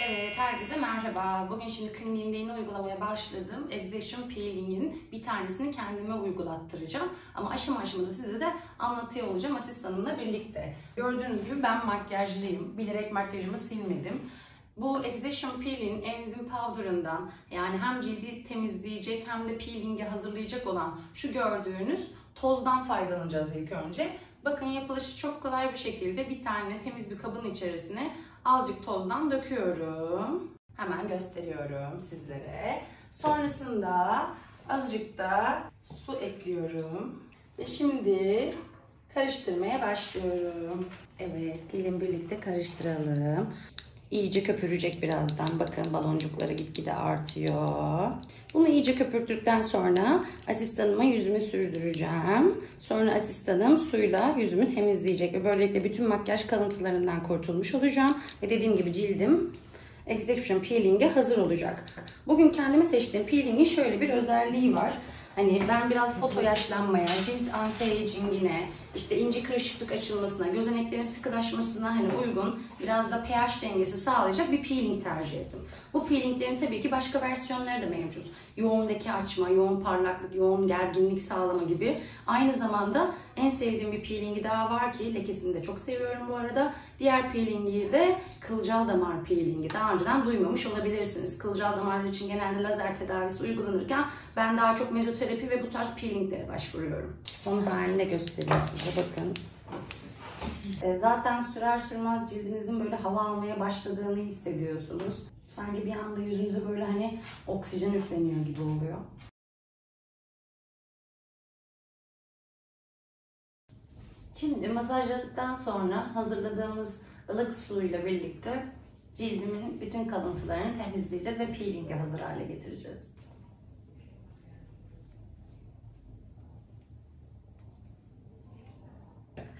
Evet, herkese merhaba. Bugün şimdi kliniğimde yeni uygulamaya başladım. Excision Peeling'in bir tanesini kendime uygulattıracağım. Ama aşama aşama size de anlatıyor olacağım asistanımla birlikte. Gördüğünüz gibi ben makyajlıyım. Bilerek makyajımı silmedim. Bu Excision Peeling enzim powder'ından yani hem cildi temizleyecek hem de peeling'i hazırlayacak olan şu gördüğünüz tozdan faydalanacağız ilk önce. Bakın yapılışı çok kolay bir şekilde bir tane temiz bir kabın içerisine azıcık tozdan döküyorum. Hemen gösteriyorum sizlere. Sonrasında azıcık da su ekliyorum. Ve şimdi karıştırmaya başlıyorum. Evet, gelin birlikte karıştıralım. İyice köpürecek birazdan. Bakın baloncukları gitgide artıyor. Bunu iyice köpürttükten sonra asistanıma yüzümü sürdüreceğim. Sonra asistanım suyla yüzümü temizleyecek ve böylelikle bütün makyaj kalıntılarından kurtulmuş olacağım. Ve dediğim gibi cildim Execution Peeling'e hazır olacak. Bugün kendime seçtiğim peelingin şöyle bir özelliği var. Hani ben biraz foto yaşlanmaya, cilt anti-aging'ine, işte ince kırışıklık açılmasına, gözeneklerin sıkılaşmasına hani uygun biraz da pH dengesi sağlayacak bir peeling tercih ettim. Bu peelinglerin tabii ki başka versiyonları da mevcut. Yoğun leke açma, yoğun parlaklık, yoğun gerginlik sağlama gibi. Aynı zamanda en sevdiğim bir peelingi daha var ki lekesini de çok seviyorum bu arada. Diğer peelingi de kılcal damar peelingi. Daha önceden duymamış olabilirsiniz. Kılcal damarlar için genelde lazer tedavisi uygulanırken ben daha çok mezoterapi ve bu tarz peelinglere başvuruyorum. Son halini de göstereyim size bakın. E, Zaten sürer sürmez cildinizin böyle hava almaya başladığını hissediyorsunuz. Sanki bir anda yüzünüze böyle hani oksijen üfleniyor gibi oluyor. Şimdi masajladıktan sonra hazırladığımız ılık suyla birlikte cildimin bütün kalıntılarını temizleyeceğiz ve peeling'e hazır hale getireceğiz.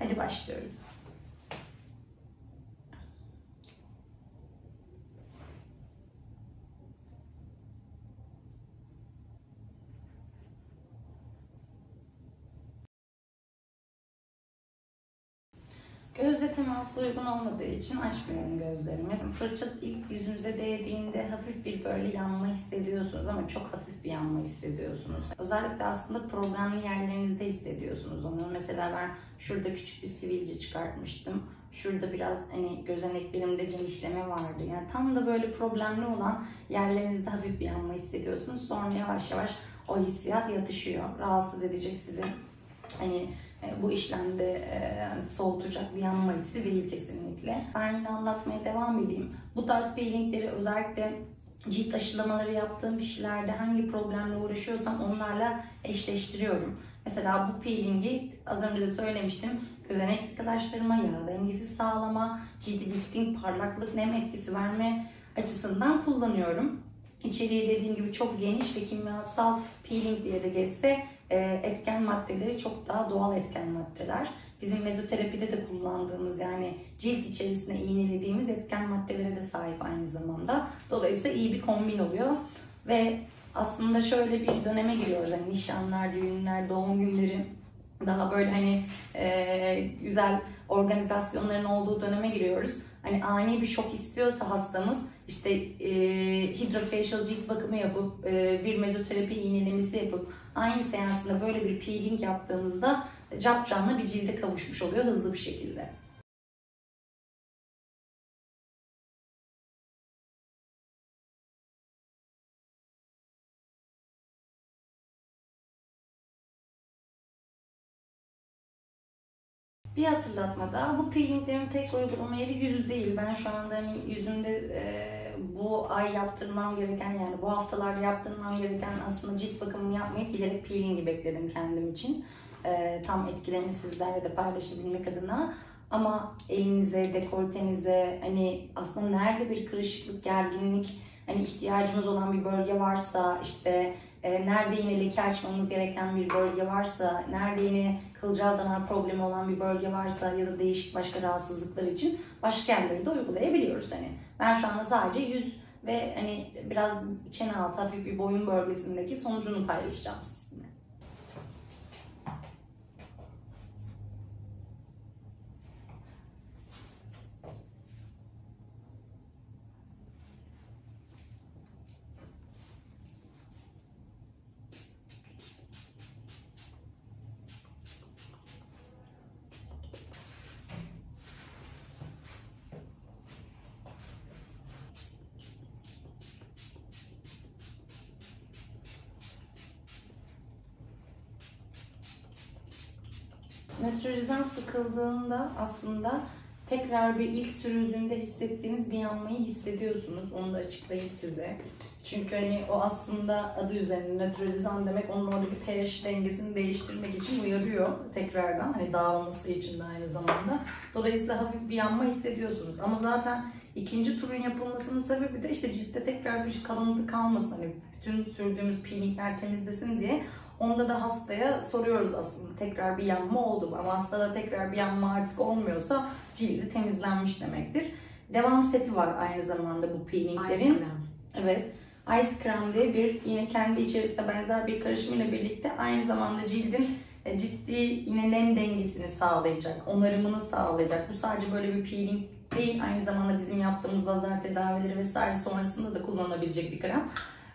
Hadi başlıyoruz. Gözle teması uygun olmadığı için açmıyorum gözlerimi. Fırça ilk yüzünüze değdiğinde hafif bir böyle yanma hissediyorsunuz ama çok hafif bir yanma hissediyorsunuz. Özellikle aslında problemli yerlerinizde hissediyorsunuz onu. Mesela ben şurada küçük bir sivilce çıkartmıştım. Şurada biraz hani gözeneklerimde genişleme vardı. Yani tam da böyle problemli olan yerlerinizde hafif bir yanma hissediyorsunuz. Sonra yavaş yavaş o hissiyat yatışıyor. Rahatsız edecek sizi. Hani e, bu işlemde e, soğutacak bir yanma hissi değil kesinlikle. Ben yine anlatmaya devam edeyim. Bu tarz peelingleri özellikle cilt aşılamaları yaptığım kişilerde hangi problemle uğraşıyorsam onlarla eşleştiriyorum. Mesela bu peelingi az önce de söylemiştim. Gözenek sıkılaştırma, yağ dengesi sağlama, cildi lifting, parlaklık, nem etkisi verme açısından kullanıyorum. İçeriği dediğim gibi çok geniş ve kimyasal peeling diye de geçse e, etken maddeleri çok daha doğal etken maddeler. Bizim mezoterapide de kullandığımız yani cilt içerisine iğnelediğimiz etken maddelere de sahip aynı zamanda. Dolayısıyla iyi bir kombin oluyor. Ve aslında şöyle bir döneme giriyoruz. Hani nişanlar, düğünler, doğum günleri daha böyle hani e, güzel organizasyonların olduğu döneme giriyoruz. Hani ani bir şok istiyorsa hastamız işte e, hidrofacial cilt bakımı yapıp e, bir mezoterapi iğnelemesi yapıp aynı seansında böyle bir peeling yaptığımızda cap canlı bir cilde kavuşmuş oluyor hızlı bir şekilde. Bir hatırlatma daha. Bu peelinglerin tek uygulama yeri yüz değil. Ben şu anda hani yüzümde e, bu ay yaptırmam gereken yani bu haftalarda yaptırmam gereken aslında cilt bakımını yapmayıp bilerek peelingi bekledim kendim için. E, tam etkilerini sizlerle de paylaşabilmek adına. Ama elinize, dekoltenize hani aslında nerede bir kırışıklık, gerginlik hani ihtiyacımız olan bir bölge varsa işte e, nerede yine leke açmamız gereken bir bölge varsa, nerede yine kılcal damar problemi olan bir bölge varsa ya da değişik başka rahatsızlıklar için başka yerleri de uygulayabiliyoruz. Hani ben şu anda sadece yüz ve hani biraz çene altı hafif bir boyun bölgesindeki sonucunu paylaşacağım sizinle. Nötralizan sıkıldığında aslında tekrar bir ilk sürüldüğünde hissettiğiniz bir yanmayı hissediyorsunuz. Onu da açıklayayım size. Çünkü hani o aslında adı üzerinde nötralizan demek onun oradaki pH dengesini değiştirmek için uyarıyor tekrardan. Hani dağılması için de aynı zamanda. Dolayısıyla hafif bir yanma hissediyorsunuz. Ama zaten ikinci turun yapılmasının sebebi de işte ciltte tekrar bir kalıntı kalmasın. Hani bütün sürdüğümüz peelingler temizlesin diye Onda da hastaya soruyoruz aslında tekrar bir yanma oldu mu? Ama hastada tekrar bir yanma artık olmuyorsa cildi temizlenmiş demektir. Devam seti var aynı zamanda bu peelinglerin. Ice krem. Evet. Ice Cream diye bir yine kendi içerisinde benzer bir karışım ile birlikte aynı zamanda cildin e, ciddi yine nem dengesini sağlayacak, onarımını sağlayacak. Bu sadece böyle bir peeling değil, aynı zamanda bizim yaptığımız lazer tedavileri vesaire sonrasında da kullanılabilecek bir krem.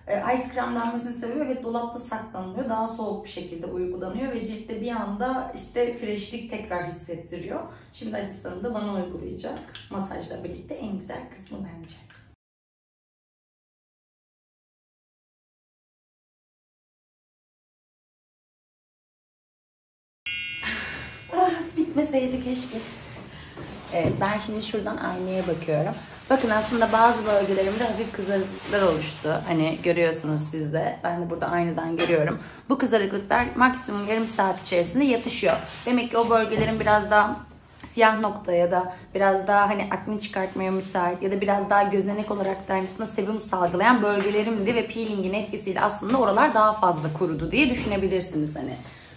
E, Ice krem denmesinin sebebi evet dolapta saklanıyor. Daha soğuk bir şekilde uygulanıyor ve ciltte bir anda işte freshlik tekrar hissettiriyor. Şimdi asistanım da bana uygulayacak. Masajla birlikte en güzel kısmı bence. Ah, bitmeseydi keşke. Evet, ben şimdi şuradan aynaya bakıyorum. Bakın aslında bazı bölgelerimde hafif kızarıklıklar oluştu. Hani görüyorsunuz siz de. Ben de burada aynadan görüyorum. Bu kızarıklıklar maksimum yarım saat içerisinde yatışıyor. Demek ki o bölgelerin biraz daha siyah nokta ya da biraz daha hani akne çıkartmaya müsait ya da biraz daha gözenek olarak da arasında sebum salgılayan bölgelerimdi ve peelingin etkisiyle aslında oralar daha fazla kurudu diye düşünebilirsiniz hani.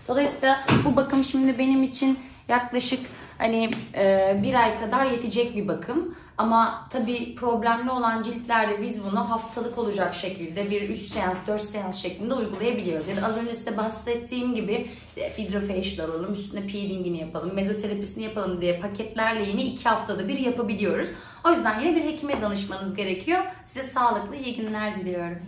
Dolayısıyla bu bakım şimdi benim için yaklaşık hani e, bir ay kadar yetecek bir bakım. Ama tabii problemli olan ciltlerde biz bunu haftalık olacak şekilde bir 3 seans 4 seans şeklinde uygulayabiliyoruz. Ya da az önce size bahsettiğim gibi işte fidrofacial alalım üstüne peelingini yapalım mezoterapisini yapalım diye paketlerle yine 2 haftada bir yapabiliyoruz. O yüzden yine bir hekime danışmanız gerekiyor. Size sağlıklı iyi günler diliyorum.